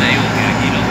they will